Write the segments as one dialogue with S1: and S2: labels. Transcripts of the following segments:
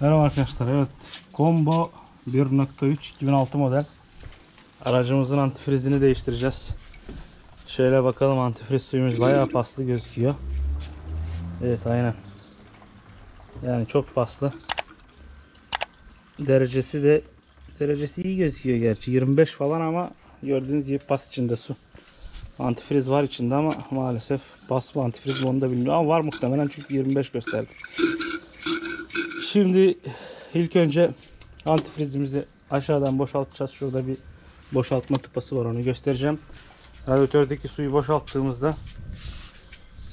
S1: Merhaba arkadaşlar. Evet. Combo 1.3 2006 model. Aracımızın antifrizini değiştireceğiz. Şöyle bakalım antifriz suyumuz bayağı paslı gözüküyor. Evet aynen. Yani çok paslı. Derecesi de derecesi iyi gözüküyor gerçi. 25 falan ama gördüğünüz gibi pas içinde su. Antifriz var içinde ama maalesef pas mı antifriz mi onu da bilmiyorum. Ama var muhtemelen çünkü 25 gösterdi. Şimdi ilk önce antifrizimizi aşağıdan boşaltacağız. Şurada bir boşaltma tıpası var onu göstereceğim. Radyatördeki suyu boşalttığımızda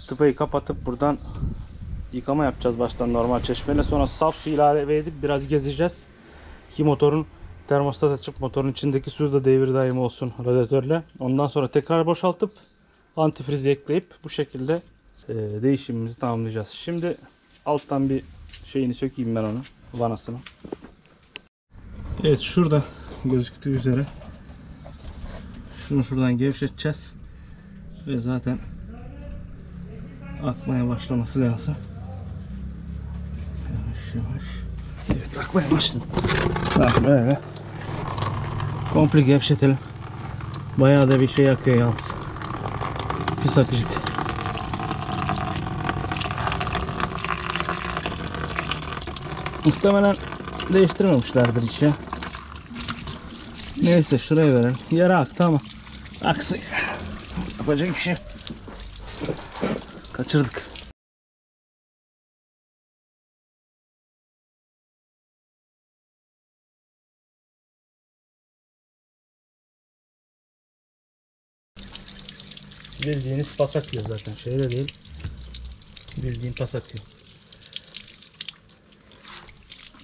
S1: tıpayı kapatıp buradan yıkama yapacağız baştan normal çeşmeyle. Sonra saf su ilave edip biraz gezeceğiz. Ki motorun termostat açıp motorun içindeki su da devir daim olsun radyatörle. Ondan sonra tekrar boşaltıp antifrizi ekleyip bu şekilde e, değişimimizi tamamlayacağız. Şimdi alttan bir şeyini sökeyim ben onu. Vanasını. Evet şurada gözüktüğü üzere şunu şuradan gevşeteceğiz. Ve zaten akmaya başlaması lazım. Yavaş yavaş. Evet akmaya başladı. Tamam böyle. Komple gevşetelim. Bayağı da bir şey akıyor yalnız. Pis akıcık. Muhtemelen değiştirmemişlerdir ya. Neyse şuraya verelim. Yere aktı ama aksın. Yapacak bir şey. Kaçırdık. Bildiğiniz pas akıyor zaten. Şeyde değil. Bildiğin pas akıyor.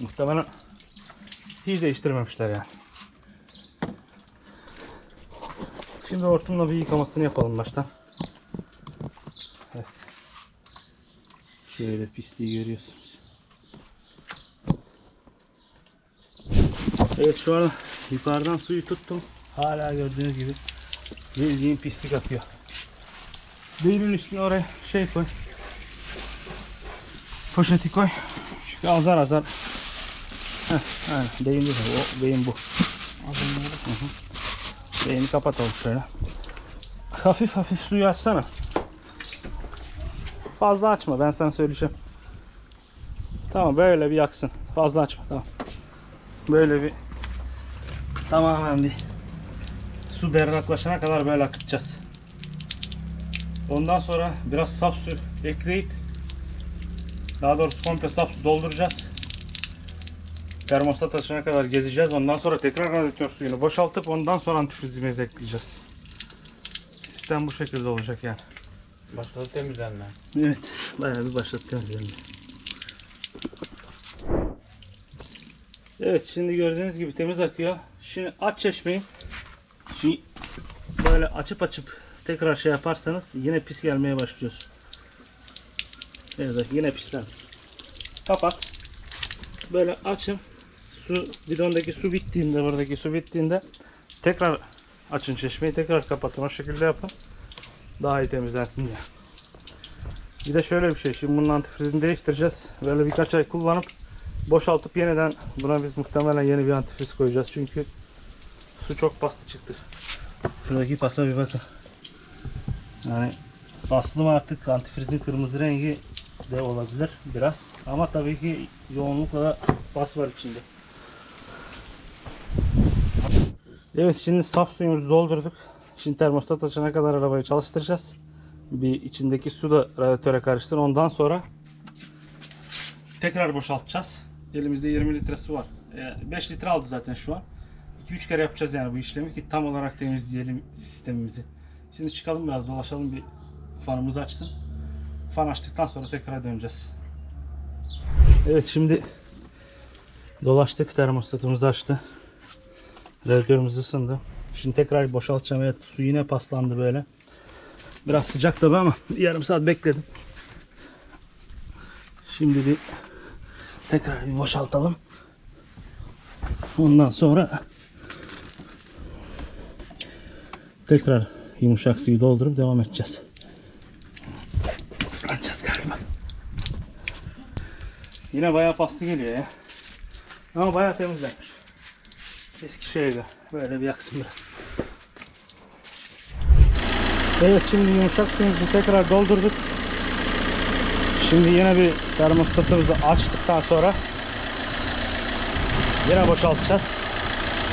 S1: Muhtemelen hiç değiştirmemişler yani. Şimdi hortumla bir yıkamasını yapalım baştan. Evet. Şöyle pisliği görüyorsunuz. Evet şu an yukarıdan suyu tuttum. Hala gördüğünüz gibi bildiğin pislik akıyor. Beynin üstüne oraya şey koy. Poşeti koy. Şu azar azar Heh, aynen. O beyin bu. Hı hı. Beyni kapatalım şöyle. Hafif hafif suyu açsana. Fazla açma ben sana söyleyeceğim. Tamam böyle bir yaksın. Fazla açma tamam. Böyle bir tamamen bir su berraklaşana kadar böyle akıtacağız. Ondan sonra biraz saf su ekleyip daha doğrusu komple saf su dolduracağız termostat açana kadar gezeceğiz. Ondan sonra tekrar radyatör suyunu boşaltıp ondan sonra antifrizimizi ekleyeceğiz. Sistem bu şekilde olacak yani.
S2: Başladı temizlenme.
S1: Evet. Bayağı bir başlatacağız yani. Evet şimdi gördüğünüz gibi temiz akıyor. Şimdi aç çeşmeyi. Şimdi böyle açıp açıp tekrar şey yaparsanız yine pis gelmeye başlıyorsun. Evet yine pisler. Kapat. Böyle açın. Su bidondaki su bittiğinde buradaki su bittiğinde tekrar açın çeşmeyi tekrar kapatın. O şekilde yapın. Daha iyi temizlensin diye. Bir de şöyle bir şey. Şimdi bunun antifrizini değiştireceğiz. Böyle birkaç ay kullanıp boşaltıp yeniden buna biz muhtemelen yeni bir antifriz koyacağız. Çünkü su çok paslı çıktı. Şuradaki pasa bir bakın. Yani paslı mı artık antifrizin kırmızı rengi de olabilir biraz. Ama tabii ki yoğunlukla da pas var içinde. Evet şimdi saf suyumuzu doldurduk. Şimdi termostat açana kadar arabayı çalıştıracağız. Bir içindeki su da radyatöre karışsın. Ondan sonra tekrar boşaltacağız. Elimizde 20 litre su var. 5 litre aldı zaten şu an. 2-3 kere yapacağız yani bu işlemi ki tam olarak temizleyelim sistemimizi. Şimdi çıkalım biraz dolaşalım bir fanımızı açsın. Fan açtıktan sonra tekrar döneceğiz. Evet şimdi dolaştık termostatımızı açtı. Radyatörümüz ısındı. Şimdi tekrar boşaltacağım. Evet su yine paslandı böyle. Biraz sıcak tabi ama yarım saat bekledim. Şimdi bir tekrar bir boşaltalım. Ondan sonra tekrar yumuşak suyu doldurup devam edeceğiz. Islanacağız galiba. Yine bayağı paslı geliyor ya. Ama bayağı temizlenmiş. Eski göre. Böyle bir yaksın biraz. Evet şimdi yumuşak suyumuzu tekrar doldurduk. Şimdi yine bir termostatımızı açtıktan sonra yine boşaltacağız.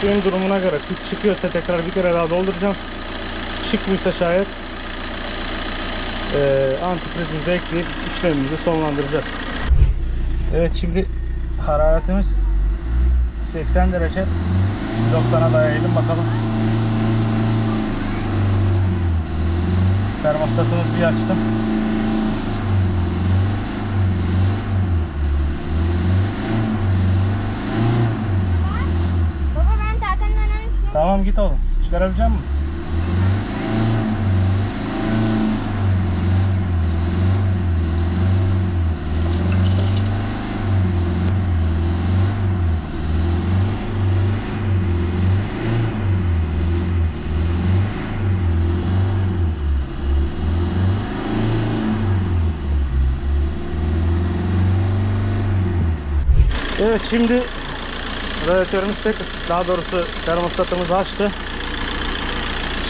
S1: Suyun durumuna göre pis çıkıyorsa tekrar bir kere daha dolduracağım. Çıkmıyorsa şayet eee antifrizimizi ekleyip işlemimizi sonlandıracağız. Evet şimdi hararetimiz 80 derece 90'a dayayalım bakalım. Termostatımız bir açsın.
S3: Baba ben Tarkan'ın önemlisini
S1: Tamam git oğlum. Çıkarabilecek misin? Evet şimdi radyatörümüz tek daha doğrusu termostatımız açtı.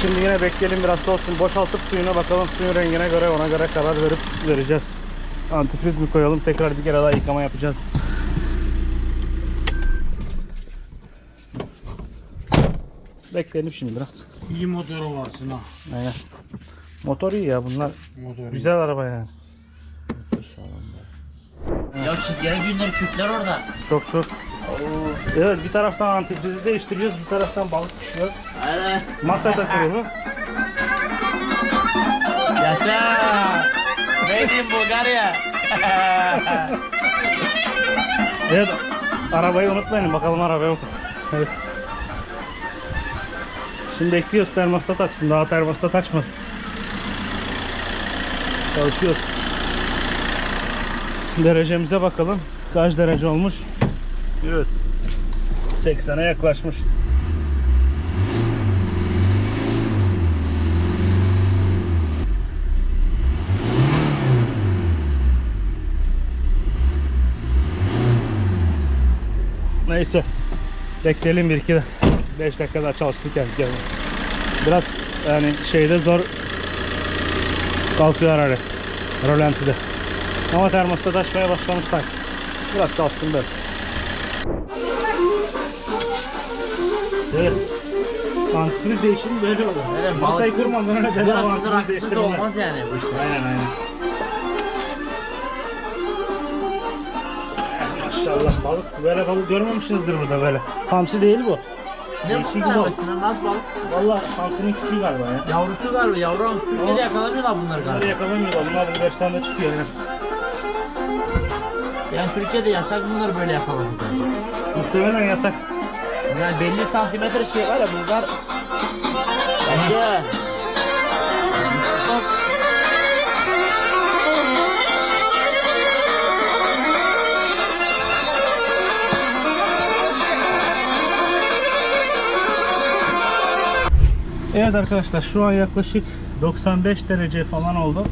S1: Şimdi yine bekleyelim biraz soğusun. Boşaltıp suyuna bakalım. Suyun rengine göre ona göre karar verip vereceğiz. Antifriz mi koyalım? Tekrar bir kere daha yıkama yapacağız. Bekleyelim şimdi biraz.
S2: İyi motoru varsın ha.
S1: Aynen. Motor iyi ya bunlar.
S2: Motor
S1: Güzel araba yani.
S4: Ya çingene günleri Kürtler orada.
S1: Çok çok. Evet bir taraftan antifrizi değiştiriyoruz. Bir taraftan balık pişiyor.
S4: Aynen.
S1: Masa takılıyor.
S4: Yaşa. Made in Bulgaria.
S1: Evet. Arabayı unutmayın. Bakalım arabaya bakın. Evet. Şimdi bekliyoruz termostat açsın. Daha termostat açmadı. Çalışıyoruz. Derecemize bakalım. Kaç derece olmuş? Evet. 80'e yaklaşmış. Neyse. Bekleyelim bir iki 5 dakika daha çalışsın kendi kendine. Biraz yani şeyde zor kalkıyor hararet. Rolantide. Ama termostat açmaya başlamış sanki. Biraz çalışsın böyle. Evet. Antifriz değişimi böyle olur.
S4: Evet,
S1: Masayı kurmadan önce bedava
S4: Burası
S1: antifriz
S4: da
S1: değiştirme.
S4: olmaz yani bu işte.
S1: Aynen aynen. Maşallah balık böyle balık görmemişsinizdir burada böyle. Hamsi değil bu.
S4: Ne
S1: Değişik
S4: bu
S1: bir balık.
S4: arabasına nasıl balık?
S1: Vallahi hamsinin küçüğü galiba ya.
S4: Yavrusu galiba yavru. Türkiye'de yakalamıyorlar bunları
S1: Bunları
S4: galiba.
S1: yakalamıyorlar. Bunlar Bulgaristan'da çıkıyor yani.
S4: Yani Türkiye'de yasak bunları böyle yakalamak bence.
S1: Muhtemelen yasak.
S4: Yani belli santimetre şey var ya Bulgar. Yaşa.
S1: Evet arkadaşlar şu an yaklaşık 95 derece falan oldu.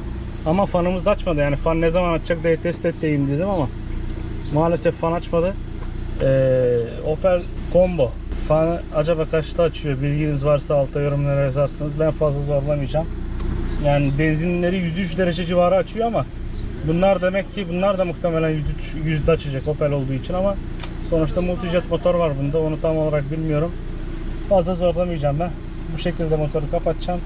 S1: Ama fanımız açmadı. Yani fan ne zaman açacak diye test edeyim dedim ama maalesef fan açmadı. Ee, Opel Combo fanı acaba kaçta açıyor? Bilginiz varsa alta yorumlara yazarsınız. Ben fazla zorlamayacağım. Yani benzinleri 103 derece civarı açıyor ama bunlar demek ki bunlar da muhtemelen 103 yüzde açacak Opel olduğu için ama sonuçta multijet motor var bunda. Onu tam olarak bilmiyorum. Fazla zorlamayacağım ben. Bu şekilde motoru kapatacağım.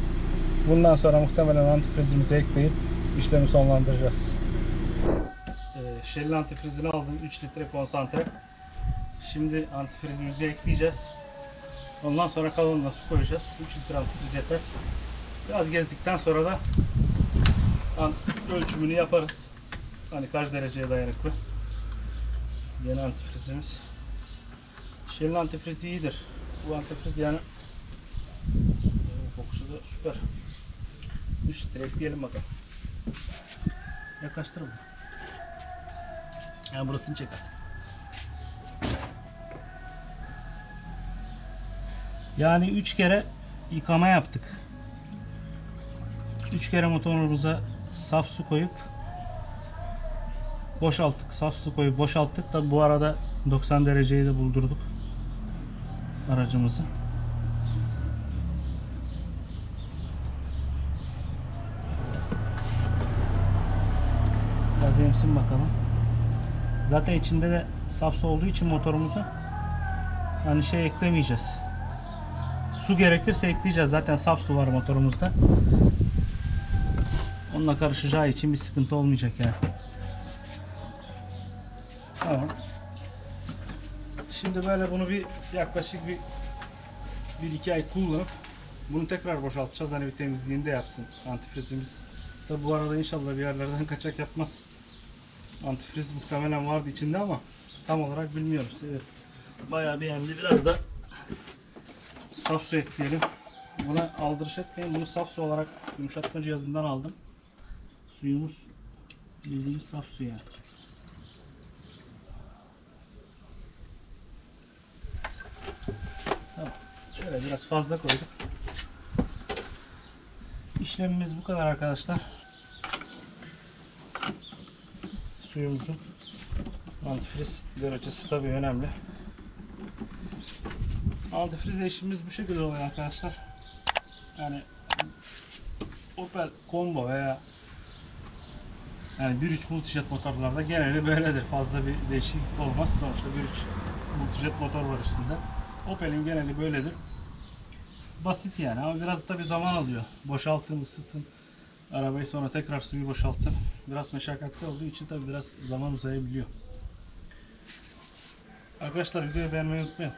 S1: Bundan sonra muhtemelen antifrizimizi ekleyip işlemi sonlandıracağız. Shell'in antifrizini aldım. 3 litre konsantre. Şimdi antifrizimizi ekleyeceğiz. Ondan sonra kalanına su koyacağız. 3 litre antifriz yeter. Biraz gezdikten sonra da ölçümünü yaparız. Hani kaç dereceye dayanıklı. Yeni antifrizimiz. Shell'in antifrizi iyidir. Bu antifriz yani ee, Kokusu da süper. 3 litre ekleyelim bakalım. Yaklaştır bunu. Yani burasını çek artık. Yani 3 kere yıkama yaptık. 3 kere motorumuza saf su koyup boşalttık. Saf su koyup boşalttık. Tabi bu arada 90 dereceyi de buldurduk aracımızı. Biraz emsin bakalım. Zaten içinde de saf su olduğu için motorumuzun hani şey eklemeyeceğiz. Su gerekirse ekleyeceğiz. Zaten saf su var motorumuzda. Onunla karışacağı için bir sıkıntı olmayacak yani. Tamam. Şimdi böyle bunu bir yaklaşık bir bir iki ay kullanıp bunu tekrar boşaltacağız. Hani bir temizliğini de yapsın antifrizimiz. Tabi bu arada inşallah bir yerlerden kaçak yapmaz. Antifriz muhtemelen vardı içinde ama tam olarak bilmiyoruz. Evet. Bayağı beğendi. Biraz da saf su ekleyelim. Buna aldırış etmeyin. Bunu saf su olarak yumuşatma cihazından aldım. Suyumuz bildiğimiz saf su yani. Şöyle biraz fazla koyduk. İşlemimiz bu kadar arkadaşlar. Suyumuzun antifriz derecesi tabii önemli. Antifriz işimiz bu şekilde oluyor arkadaşlar. Yani Opel Combo veya yani 1.3 multijet motorlarda genelde böyledir. Fazla bir değişiklik olmaz. Sonuçta 1.3 multijet motor var üstünde. Opel'in geneli böyledir. Basit yani ama biraz tabi zaman alıyor. Boşaltın, ısıtın. Arabayı sonra tekrar suyu boşaltın. Biraz meşakkatli olduğu için tabi biraz zaman uzayabiliyor. Arkadaşlar videoyu beğenmeyi unutmayın.